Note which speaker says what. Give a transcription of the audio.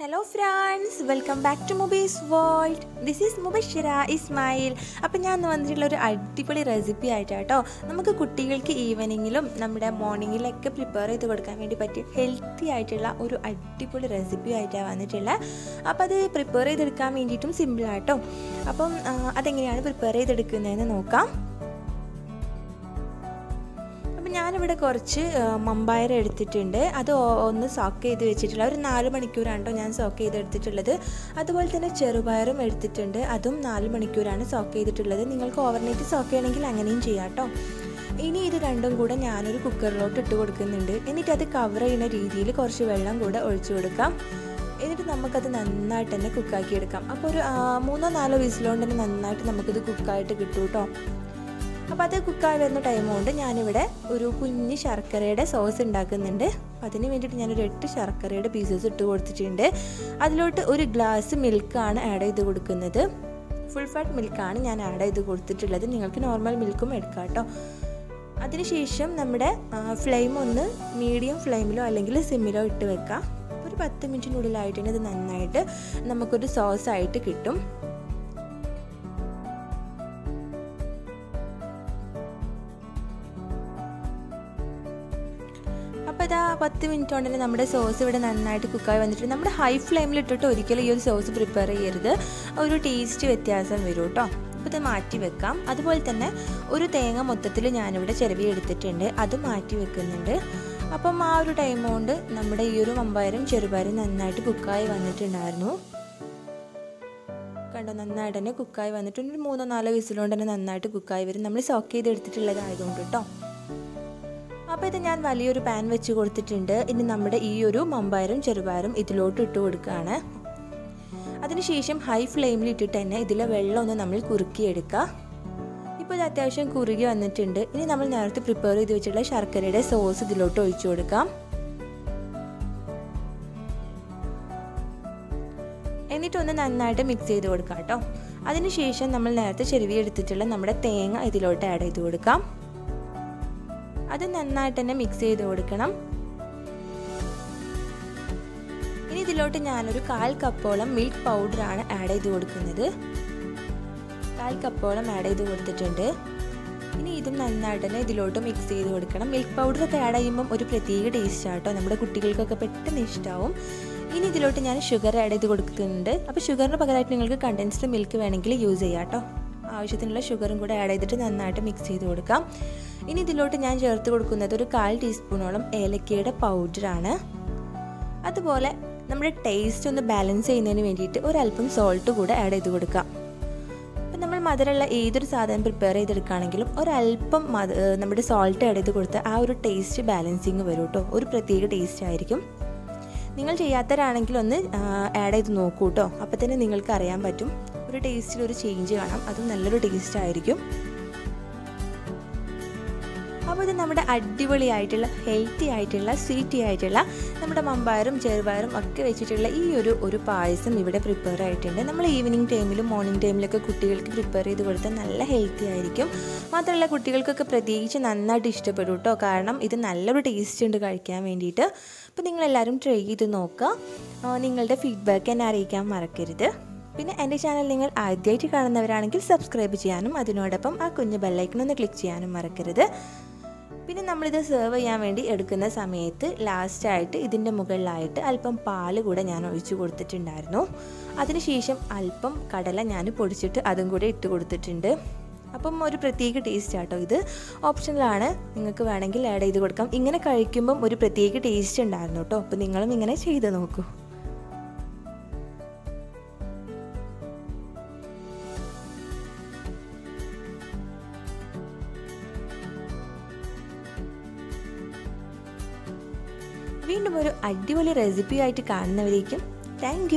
Speaker 1: Hello friends welcome back to Mobi's world this is Mubashira Ismail അപ്പം ഞാൻ വന്നിട്ടുള്ള ഒരു അടിപൊളി റെസിപ്പി ആയിട്ടാട്ടോ നമുക്ക് കുട്ടികൾക്ക് ഈവനിങ്ങിലും നമ്മുടെ മോർണിംഗിലൊക്കെ പ്രിപ്പയർ ചെയ്ത് കൊടുക്കാൻ വേണ്ടി പറ്റിയ ഹെൽത്തി ആയിട്ടുള്ള ഒരു അടിപൊളി റെസിപ്പി ആയിട്ടാണ് വന്നിട്ടുള്ളത് അപ്പം അത് പ്രിപ്പയർ ചെയ്തെടുക്കാൻ വേണ്ടിയിട്ടും സിമ്പിളാട്ടോ അപ്പം അതെങ്ങനെയാണ് പ്രിപ്പയർ ചെയ്തെടുക്കുന്നതെന്ന് നോക്കാം. ഞാനിവിടെ കുറച്ച് മമ്പായര എടുത്തിട്ടുണ്ട്. അത് ഒന്ന് സോക്ക് ചെയ്ത് വെച്ചിട്ടുള്ള ഒരു നാല് മണിക്കൂറാണ് ഞാൻ സോക്ക് ചെയ്തെടുത്തിട്ടുള്ളത്. അതുപോലെ തന്നെ ചെറുപയറും എടുത്തിട്ടുണ്ട്. അതും നാല് മണിക്കൂറാണ് സോക്ക് ചെയ്തിട്ടുള്ളത്. നിങ്ങൾക്ക് ഓവർനൈറ്റ് സോക്ക് ചെയ്യണമെങ്കിൽ അങ്ങനെയും ചെയ്യാം കേട്ടോ. ഇനി ഇത് രണ്ടും കൂടെ ഞാനൊരു കുക്കറിലോട്ട് ഇട്ട് കൊടുക്കുന്നുണ്ട്. എന്നിട്ട് അത് കവർ ചെയ്യുന്ന രീതിയിൽ കുറച്ച് വെള്ളം കൂടെ ഒഴിച്ചു കൊടുക്കാം. എന്നിട്ട് നമുക്കത് നന്നായിട്ട് തന്നെ കുക്കാക്കി എടുക്കാം. അപ്പോൾ ഒരു മൂന്നോ നാലോ വിസിലുകൊണ്ട് തന്നെ നന്നായിട്ട് നമുക്കിത് കുക്കായിട്ട് കിട്ടും കേട്ടോ അപ്പോൾ അത് കുക്കായി വരുന്ന ടൈം കൊണ്ട് ഞാനിവിടെ ഒരു കുഞ്ഞ് ശർക്കരയുടെ സോസ് ഉണ്ടാക്കുന്നുണ്ട്. അപ്പോൾ അതിന് വേണ്ടിയിട്ട് ഞാനൊരു എട്ട് ശർക്കരയുടെ പീസസ് ഇട്ട് കൊടുത്തിട്ടുണ്ട്. അതിലോട്ട് ഒരു ഗ്ലാസ് മിൽക്കാണ് ആഡ് ചെയ്ത് കൊടുക്കുന്നത്. ഫുൾ ഫാറ്റ് മിൽക്കാണ് ഞാൻ ആഡ് ചെയ്ത് കൊടുത്തിട്ടുള്ളത്. നിങ്ങൾക്ക് നോർമൽ മിൽക്കും എടുക്കാം കേട്ടോ. അതിനുശേഷം നമ്മുടെ ഫ്ലെയിം ഒന്ന് മീഡിയം ഫ്ലെയിമിലോ അല്ലെങ്കിൽ സിമ്മിലോ ഇട്ട് വെക്കാം. ഒരു പത്ത് മിനിറ്റിനുള്ളിലായിട്ട് ഇത് നന്നായിട്ട് നമുക്കൊരു സോസായിട്ട് കിട്ടും. പത്ത് മിനിറ്റ് കൊണ്ട് തന്നെ നമ്മുടെ സോസ് ഇവിടെ നന്നായിട്ട് കുക്കായി വന്നിട്ട് നമ്മുടെ ഹൈ ഫ്ലെയിമിൽ ഇട്ടിട്ട് ഒരിക്കലും ഈ ഒരു സോസ് പ്രിപ്പയർ ചെയ്യരുത്. ഒരു ടേസ്റ്റ് വ്യത്യാസം വരും കേട്ടോ. അപ്പോൾ ഇത് മാറ്റി വെക്കാം. അതുപോലെ തന്നെ ഒരു തേങ്ങ മൊത്തത്തിൽ ഞാനിവിടെ ചിരവി എടുത്തിട്ടുണ്ട്. അത് മാറ്റി വെക്കുന്നുണ്ട്. അപ്പം ആ ഒരു ടൈം കൊണ്ട് നമ്മുടെ ഈ ഒരു മമ്പയരും ചെറുപയറും നന്നായിട്ട് കുക്കായി വന്നിട്ടുണ്ടായിരുന്നു. കണ്ടോ? നന്നായിട്ട് തന്നെ കുക്കായി വന്നിട്ടുണ്ട്. മൂന്നോ നാലോ വിസിലുകൊണ്ട് തന്നെ നന്നായിട്ട് കുക്കായി വരും. നമ്മൾ സോക്ക് ചെയ്ത് എടുത്തിട്ടുള്ളതായതുകൊണ്ട് കേട്ടോ. അപ്പോൾ ഇത് ഞാൻ വലിയൊരു പാൻ വെച്ച് കൊടുത്തിട്ടുണ്ട്. ഇനി നമ്മുടെ ഈ ഒരു മമ്പയറും ചെറുപയറും ഇതിലോട്ട് ഇട്ട് കൊടുക്കുകയാണ് അതിനുശേഷം ഹൈ ഫ്ലെയിമിൽ ഇട്ടിട്ട് തന്നെ ഇതിലെ വെള്ളം ഒന്ന് നമ്മൾ കുറുക്കിയെടുക്കുക ഇപ്പോൾ ഇത് അത്യാവശ്യം കുറുകി വന്നിട്ടുണ്ട്. ഇനി നമ്മൾ നേരത്തെ പ്രിപ്പയർ ചെയ്ത് വെച്ചിട്ടുള്ള ശർക്കരയുടെ സോസ് ഇതിലോട്ട് ഒഴിച്ചു കൊടുക്കാം. എന്നിട്ടൊന്ന് നന്നായിട്ട് മിക്സ് ചെയ്ത് കൊടുക്കാം കേട്ടോ. അതിനുശേഷം നമ്മൾ നേരത്തെ ചെരുവി എടുത്തിട്ടുള്ള നമ്മുടെ തേങ്ങ ഇതിലോട്ട് ആഡ് ചെയ്ത് കൊടുക്കാം. അത് നന്നായിട്ട് തന്നെ മിക്സ് ചെയ്ത് കൊടുക്കണം. ഇനി ഇതിലോട്ട് ഞാനൊരു കാൽ കപ്പോളം മിൽക്ക് പൗഡറാണ് ആഡ് ചെയ്ത് കൊടുക്കുന്നത്. കാൽ കപ്പോളം ആഡ് ചെയ്ത് കൊടുത്തിട്ടുണ്ട്. ഇനി ഇതും നന്നായിട്ട് തന്നെ ഇതിലോട്ട് മിക്സ് ചെയ്ത് കൊടുക്കണം. മിൽക്ക് പൗഡറൊക്കെ ആഡ് ചെയ്യുമ്പം ഒരു പ്രത്യേക ടേസ്റ്റ് ആട്ടോ. നമ്മുടെ കുട്ടികൾക്കൊക്കെ പെട്ടെന്ന് ഇഷ്ടമാവും ഇനി ഇതിലോട്ട് ഞാൻ ഷുഗർ ആഡ് ചെയ്ത് കൊടുക്കുന്നുണ്ട് അപ്പോൾ ഷുഗറിന് പകരമായിട്ട് നിങ്ങൾക്ക് കണ്ടൻസ്ഡ് മിൽക്ക് വേണമെങ്കിൽ യൂസ് ചെയ്യാം കേട്ടോ ആവശ്യത്തിനുള്ള ഷുഗറും കൂടെ ആഡ് ചെയ്തിട്ട് നന്നായിട്ട് മിക്സ് ചെയ്ത് കൊടുക്കാം. ഇനി ഇതിലോട്ട് ഞാൻ ചേർത്ത് കൊടുക്കുന്നത് ഒരു കാൽ ടീസ്പൂണോളം ഏലക്കയുടെ പൗഡറാണ്. അതുപോലെ നമ്മുടെ ടേസ്റ്റ് ഒന്ന് ബാലൻസ് ചെയ്യുന്നതിന് വേണ്ടിയിട്ട് ഒരല്പം സോൾട്ട് കൂടെ ആഡ് ചെയ്ത് കൊടുക്കാം. അപ്പം നമ്മൾ മധുരമുള്ള ഏതൊരു സാധനം പ്രിപ്പയർ ചെയ്തെടുക്കുകയാണെങ്കിലും ഒരല്പം മധു നമ്മുടെ സോൾട്ട് ആഡ് ചെയ്ത് കൊടുത്ത് ആ ഒരു ടേസ്റ്റ് ബാലൻസിങ് വരും കേട്ടോ. ഒരു പ്രത്യേക ടേസ്റ്റ് ആയിരിക്കും. നിങ്ങൾ ചെയ്യാത്തവരാണെങ്കിൽ ഒന്ന് ആഡ് ചെയ്ത് നോക്കൂ കേട്ടോ. അപ്പോൾ തന്നെ നിങ്ങൾക്ക് അറിയാൻ പറ്റും. ഒരു ടേസ്റ്റിൽ ഒരു ചേഞ്ച് കാണാം. അതും നല്ലൊരു ടേസ്റ്റ് ആയിരിക്കും. അപ്പോൾ ഇത് നമ്മുടെ അടിപൊളിയായിട്ടുള്ള ഹെൽത്തി ആയിട്ടുള്ള സ്വീറ്റി ആയിട്ടുള്ള നമ്മുടെ മമ്പായറും ചെറുപയറും ഒക്കെ വെച്ചിട്ടുള്ള ഈ ഒരു ഒരു പായസം ഇവിടെ പ്രിപ്പയർ ആയിട്ടുണ്ട്. നമ്മൾ ഈവനിങ് ടൈമിലും മോർണിംഗ് ടൈമിലൊക്കെ കുട്ടികൾക്ക് പ്രിപ്പയർ ചെയ്ത് കൊടുത്താൽ നല്ല ഹെൽത്തി ആയിരിക്കും. മാത്രമല്ല കുട്ടികൾക്കൊക്കെ പ്രത്യേകിച്ച് നന്നായിട്ട് ഇഷ്ടപ്പെടും കേട്ടോ. കാരണം ഇത് നല്ലൊരു ടേസ്റ്റ് ഉണ്ട് കഴിക്കാൻ വേണ്ടിയിട്ട്. അപ്പോൾ നിങ്ങളെല്ലാവരും ട്രൈ ചെയ്ത് നോക്കുക. നിങ്ങളുടെ ഫീഡ്ബാക്ക് എന്നെ അറിയിക്കാൻ മറക്കരുത്. പിന്നെ എന്റെ ചാനൽ നിങ്ങൾ ആദ്യമായിട്ട് കാണുന്നവരാണെങ്കിൽ സബ്സ്ക്രൈബ് ചെയ്യാനും അതിനോടൊപ്പം ആ കുഞ്ഞ് ബെല്ലൈക്കൺ ഒന്ന് ക്ലിക്ക് ചെയ്യാനും മറക്കരുത്. പിന്നെ നമ്മളിത് സെർവ് ചെയ്യാൻ വേണ്ടി എടുക്കുന്ന സമയത്ത് ലാസ്റ്റായിട്ട് ഇതിന്റെ മുകളിലായിട്ട് അല്പം പാൽ കൂടെ ഞാൻ ഒഴിച്ചു കൊടുത്തിട്ടുണ്ടായിരുന്നു. അതിനുശേഷം അല്പം കടല ഞാൻ പൊടിച്ചിട്ട് അതും കൂടെ ഇട്ട് കൊടുത്തിട്ടുണ്ട്. അപ്പം ഒരു പ്രത്യേക ടേസ്റ്റ് ആട്ടോ ഇത്. ഓപ്ഷനിലാണ് നിങ്ങൾക്ക് വേണമെങ്കിൽ ആഡ് ചെയ്ത് കൊടുക്കാം. ഇങ്ങനെ കഴിക്കുമ്പം ഒരു പ്രത്യേക ടേസ്റ്റ് ഉണ്ടായിരുന്നു കേട്ടോ അപ്പോൾ നിങ്ങളും ഇങ്ങനെ ചെയ്ത് നോക്കൂ. വീണ്ടും ഒരു അടിപൊളി റെസിപ്പിയായിട്ട് കാണുന്നവരേക്കും താങ്ക്